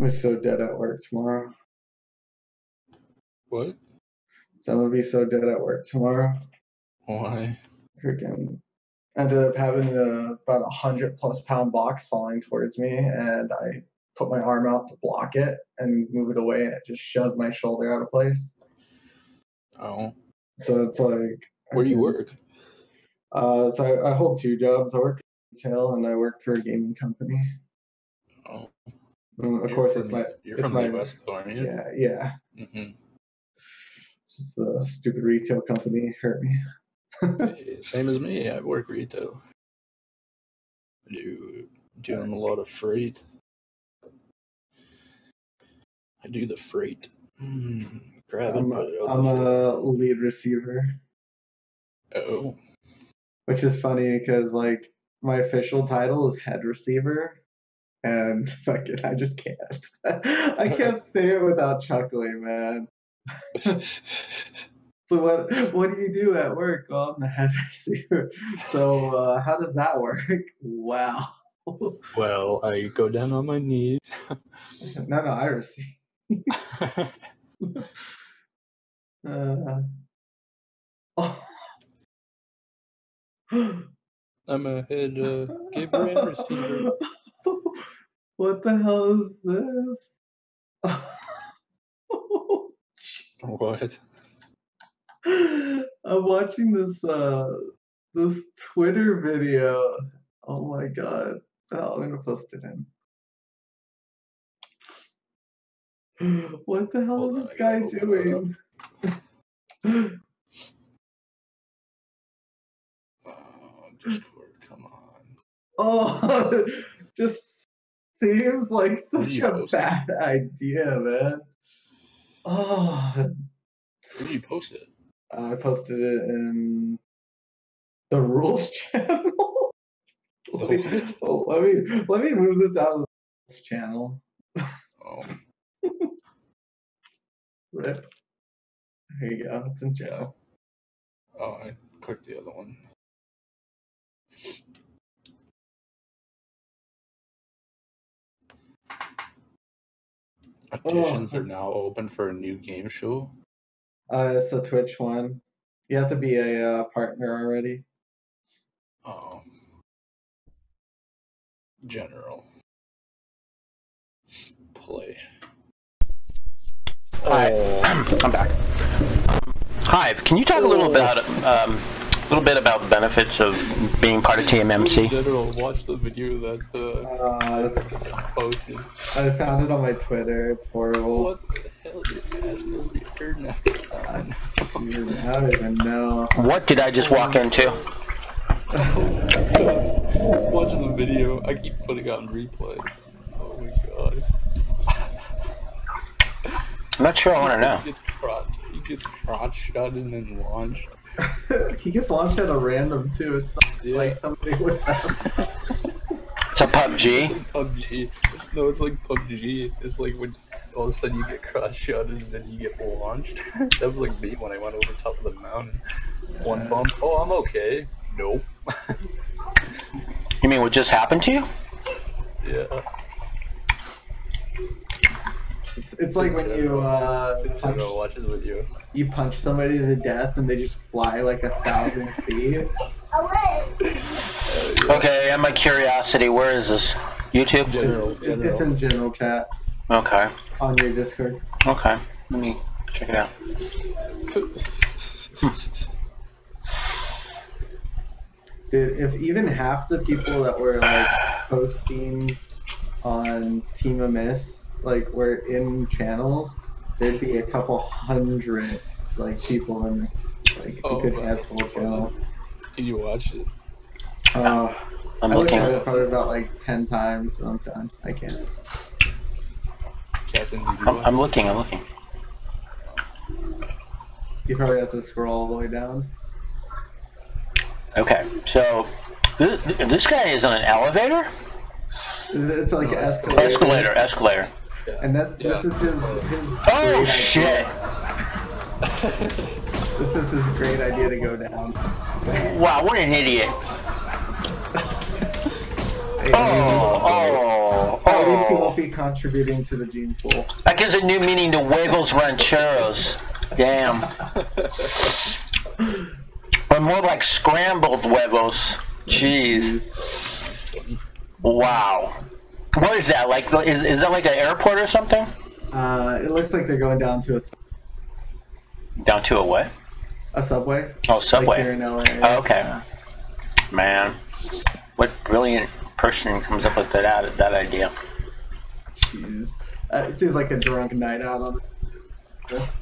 I'm so dead at work tomorrow. What? So I'm gonna be so dead at work tomorrow. Why? Freaking ended up having a, about a hundred plus pound box falling towards me, and I put my arm out to block it and move it away, and it just shoved my shoulder out of place. Oh. So it's like. Where do you work? Uh, so I, I hold two jobs. I work retail and I work for a gaming company. Oh. And of You're course, from it's my You're it's from my the West, though, aren't you? yeah yeah. hmm It's just a stupid retail company hurt me. Same as me. I work retail. I do doing a lot of freight. I do the freight. Mm, grab it, I'm, put it out I'm the a lead receiver, Oh, which is funny because like my official title is head receiver, and fuck it, I just can't. I can't say it without chuckling, man. So what what do you do at work? Oh, I'm the head receiver. So uh, how does that work? Wow. well, I go down on my knees. no, no, I receive. Uh, oh. I'm a head uh, giver and receiver. What the hell is this? oh, What? I'm watching this uh this Twitter video. Oh my god. Oh, I'm gonna post it in. What the hell Hold is this I guy gotta open it doing? Oh, Discord, come on. Oh, just seems like such a posting? bad idea, man. Ah. Oh, Where did you post it? I posted it in the rules channel. let, me, oh, let me let me move this out of the rules channel. Oh, Rip. There you go. It's in channel. oh, I clicked the other one. Auditions Oh. are now open for a new game show. Uh, it's a Twitch one. You have to be a uh, partner already. Um, general play. Hi, I'm back. Hive, can you talk a little about um, a little bit about the benefits of being part of TMMC? General, watch the video that uh, Uh, that's, is posted. I found it on my Twitter. It's horrible. What the hell? Your ass must be hurting after that I, one. I don't even know. What did I just walk into? Watch the video. I keep putting it on replay. Oh my god. I'm not sure I want to know. He gets crotch. He gets crotch shot and then launched. he gets launched at a random too. It's not Yeah. like somebody would have. It's a It's PUBG. like PUBG. It's, no, it's like PUBG. It's like when all of a sudden you get crotch shot and then you get launched. that was like me when I went over the top of the mountain. One bump. Oh, I'm okay. Nope. You mean what just happened to you? Yeah. It's, it's like when you uh, punch, General, watch his video. you punch somebody to death and they just fly like a thousand feet. Okay, and my curiosity, where is this? YouTube? General, It's, it's in general chat Okay, on your Discord. okay. Let me check it out. Dude, if even half the people that were like posting on Team Amiss like were in channels, there'd be a couple hundred like people in like a Oh, good wow, handful of channels. Can you watch it? Uh, I'm I looked at it probably about like ten times and I'm done. I can't. Captain, I'm, I'm looking. I'm looking. You probably have to scroll all the way down. Okay, so this, this guy is on an elevator. It's like No, an escalator. Escalator. Escalator. Yeah. And that's this Yeah. is his, his Oh great shit! idea. This is his great idea to go down. Wow, what an idiot! Oh, I- Oh, oh, At least he oh. won't be contributing to the gene pool. That gives a new meaning to huevos rancheros. Damn. Or more like scrambled huevos. Jeez. Wow. What is that? Like, is, is that like an airport or something? Uh, it looks like they're going down to a, Down to a what? a subway. Oh, Like subway. here in LA. Oh, okay. Man, what brilliant person comes up with that that idea? Jeez. Uh, it seems like a drunk night out on this.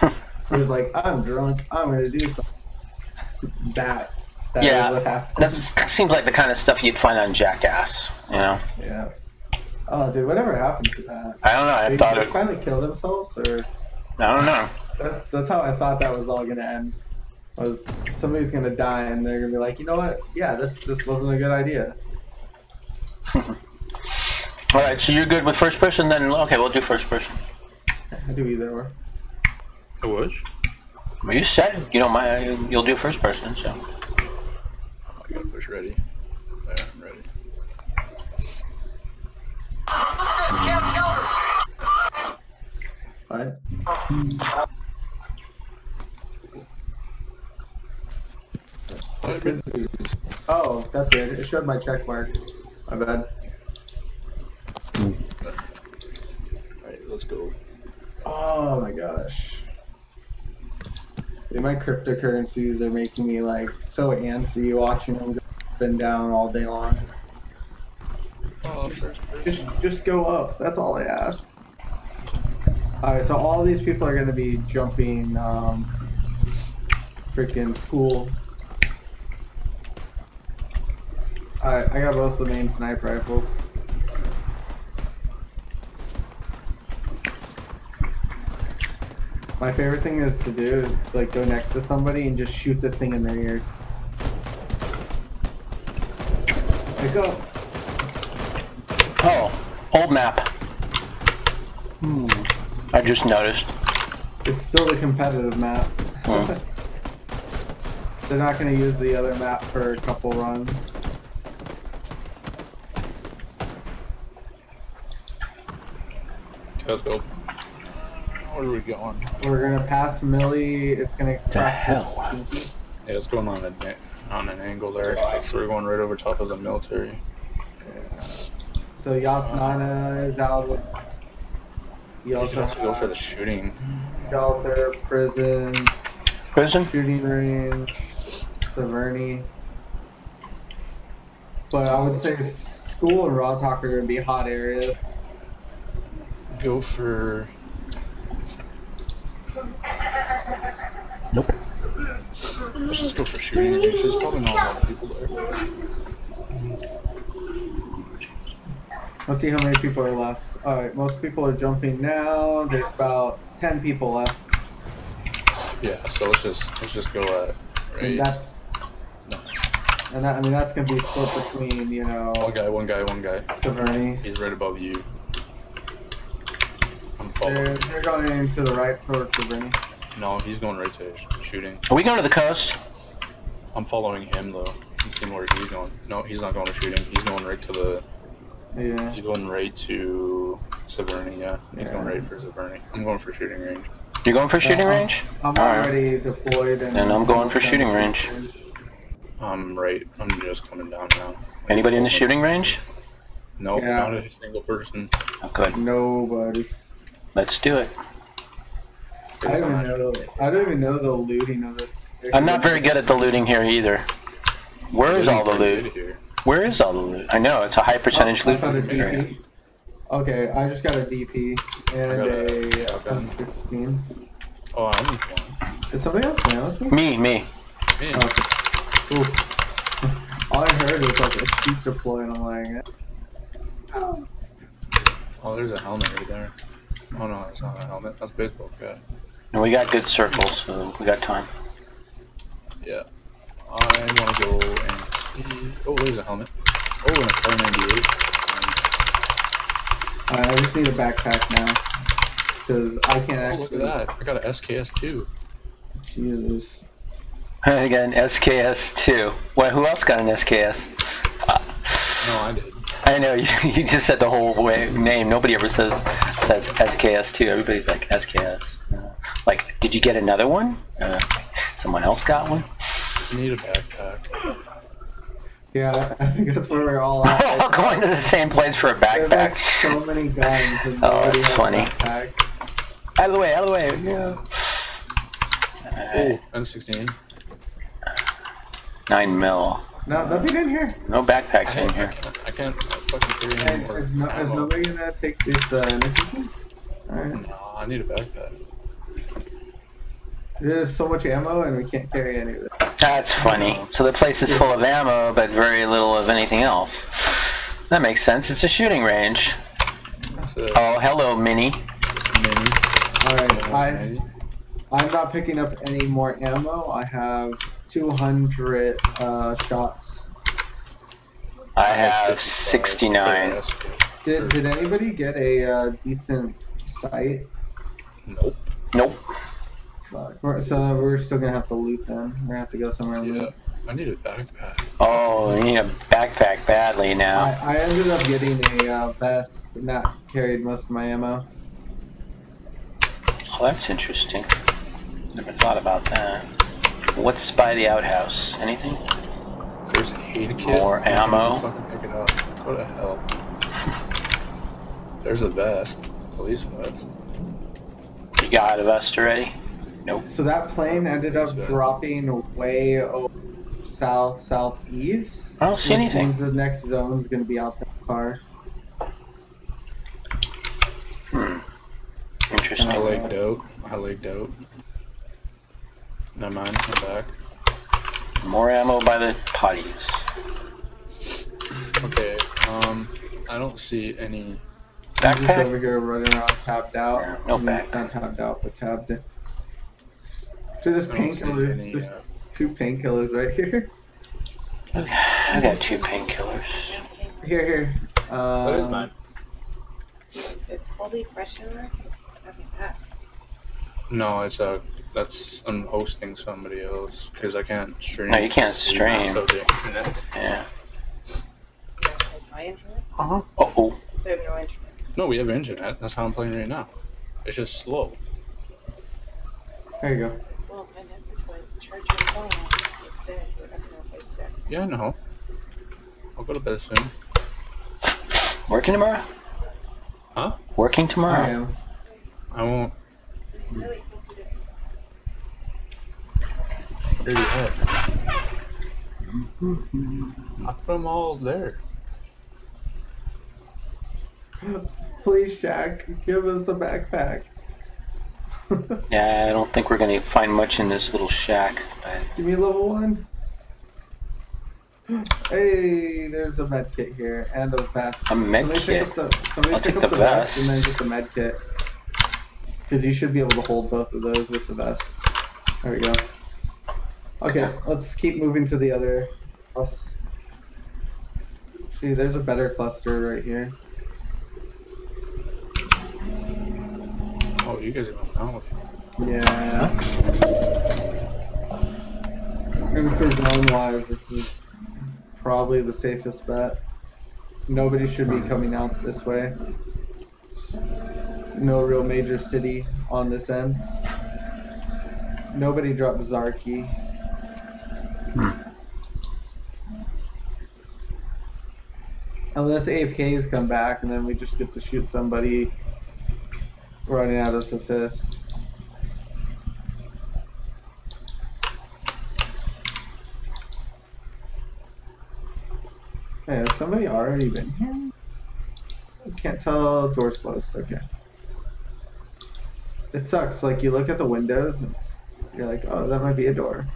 so he's like, I'm drunk. I'm gonna do something. that. That Yeah. That seems like the kind of stuff you'd find on Jackass. You know, Yeah. Oh, dude, whatever happened to that? I don't know. I Did thought they it. finally kill themselves, or I don't know. that's that's how I thought that was all gonna end. Was somebody's gonna die and they're gonna be like, you know what? Yeah, this this wasn't a good idea. All right, so you're good with first person, then okay, we'll do first person. I do either or. I was. Well, you said you don't mind. You'll do first person, so. I gotta push ready. There, I'm ready. What? Oh, that's weird. It showed my check mark. My bad. Alright, let's go. Oh my gosh. Dude, my cryptocurrencies are making me like so antsy watching them go up and down all day long. Oh, Just just go up. That's all I ask. Alright, so all these people are gonna be jumping um freaking school. Alright, I got both the main sniper rifles. My favorite thing is to do is like go next to somebody and just shoot this thing in their ears. Like go. Oh, old map. Hmm. I just noticed. It's still the competitive map. Hmm. They're not going to use the other map for a couple runs. Okay, let's go. Where are we going? We're going to pass Millie. It's going to The hell? Yeah, it's going on, a, on an angle there. So we're going right over top of the military. So Yasnaya is out. You You also should also go for the shooting. shelter, prison, Prison? shooting range, Severny. But I would say school and Rozhok are going to be hot areas. Go for. Nope. Let's just go for shooting range. There's probably not a lot of people there. Let's see how many people are left. Alright, most people are jumping now. There's about 10 people left. Yeah, so let's just let's just go at And right. that's and that I mean that's gonna be split between, you know, One guy, one guy, one guy. Severny. He's right above you. I'm They're, they're going to the right towards Severny. No, he's going right to sh- shooting. Are we going to the coast? I'm following him though. I'm seeing where he's going. No, he's not going to shooting. He's going right to the. Yeah. He's going right to Severny. Yeah, he's going Yeah. right for Severny. I'm going for shooting range. You're going for shooting Uh, range? I'm Alright. already deployed and Then I'm going for shooting range. I'm right. I'm just coming down now. Anybody in the shooting range? Nope, Yeah. not a single person. Oh, good. Nobody. Let's do it. I don't even that know I don't even know the looting of this. I'm not very good at the looting here either. Where is all the loot? Where is all the loot? I know it's a high percentage Oh, I loot found a area. DP. Okay, I just got a DP and a a shotgun. M16. Oh, I need one. Did somebody else land with me? Me, me. Me. Okay. Oof. All I heard was like a sheep deploy and I'm like, Oh, oh, there's a helmet right there. Oh no, it's not a helmet. That's baseball cap. And we got good circles, so we got time. Yeah. I want to go and see. Oh, there's a helmet. Oh, and a Kar 98. I just need a backpack now. Because I can't Oh, look actually. at that. I got an SKS too. Jesus. I got an SKS too. Wait, who else got an SKS? Uh, No, I did. I know you, you just said the whole way, name. Nobody ever says says SKS too. Everybody's like SKS. Uh, like, did you get another one? Uh, someone else got one. I need a backpack. Yeah, I think that's where we're all at. All going to the same place for a There's like backpack. so many guns. Oh, nobody that's funny. backpack. Out of the way! Out of the way! Yeah. Oh, M16. Nine mil. No, nothing in here. No backpacks in can't, I here. can't, I can't fucking carry Hey, any more is, no, is nobody gonna take this uh. Alright. No, I need a backpack. There's so much ammo and we can't carry any of it. That's funny. So the place is full of ammo, but very little of anything else. That makes sense. It's a shooting range. A Oh, hello, Minnie. mini. Alright, I, I'm not picking up any more ammo. I have 200 uh, shots. I have 69. Did, did anybody get a uh, decent sight? Nope. Nope. Fuck. We're- So we're still gonna have to loop then. We're gonna have to go somewhere and Yeah. loot. I need a backpack. Oh, you need a backpack badly now. I ended up getting a uh, vest and that carried most of my ammo. Oh, that's interesting. Never thought about that. What's by the outhouse? Anything? There's an aid kit, More I can't even ammo. Fucking pick it up. Go to hell. There's a vest. Police vest. You got a vest already? So that plane ended up dropping way over south southeast. I don't see which anything. means The next zone is gonna be out that far. Hmm. I Interesting. lagged out. I lagged out. Never mind. I'm back. More ammo by the potties. Okay. Um, I don't see any. I'm just over here running around tabbed out. No I back. Not tabbed out, but tabbed in. So there's I don't see painkillers. any. There's Uh, two painkillers right here. Okay, I got two painkillers. Here, here. Um, what is mine? Is it Colby question mark? Okay, that. No, it's a. That's I'm hosting somebody else because I can't stream. No, you can't stream. So the internet. Yeah. My internet? Uh huh. Uh oh. They have no internet. No, we have internet. That's how I'm playing right now. It's just slow. There you go. Well, my message was charge your phone. It's bed. We're not gonna six. Yeah, I know. I'll go to bed soon. Working tomorrow? Huh? Working I tomorrow? am. I won't. Really think. Where you at? I put them all there. Please, Shaq, give us the backpack. Yeah, I don't think we're gonna find much in this little shack. Give me a level one. Hey, there's a med kit here and a vest. A med somebody kit? Pick up the, I'll take the the vest. vest. and then get the med kit. Because you should be able to hold both of those with the vest. There we go. Okay, let's keep moving to the other plus. See, there's a better cluster right here. You guys are going out. Yeah. And for zone wise, this is probably the safest bet. Nobody should be coming out this way. No real major city on this end. Nobody dropped Zharki. Hmm. Unless AFKs come back and then we just get to shoot somebody running out of assist. Hey, has somebody already been here? I can't tell. Doors closed. Okay. It sucks. Like you look at the windows, and you're like, oh, that might be a door.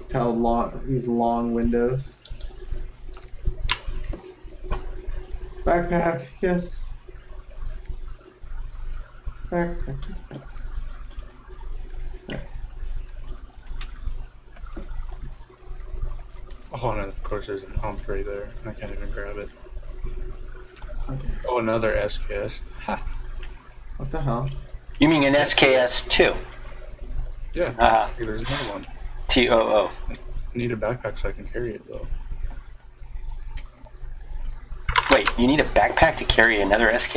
It's how long these long windows. Backpack, yes. Backpack. Oh, and of course there's an UMP right there. I can't even grab it. Okay. Oh, another SKS. Ha. What the hell? you mean an SKS two? Yeah. Uh, Hey, there's another one. T O O. Need a backpack so I can carry it though. Wait, you need a backpack to carry another SK?